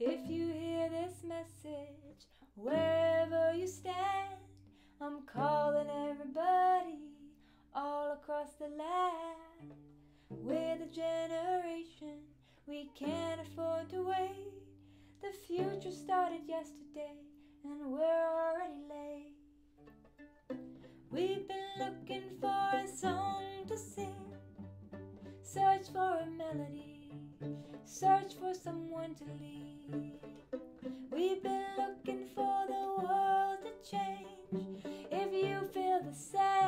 If you hear this message, wherever you stand, I'm calling everybody all across the land. We're the generation, we can't afford to wait. The future started yesterday, and we're already late. We've been looking for a song to sing, search for a melody search for someone to lead. We've been looking for the world to change. If you feel the same,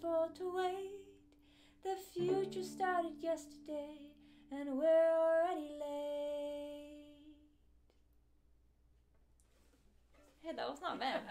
to wait. The future started yesterday, and we're already late. Hey, that was not bad.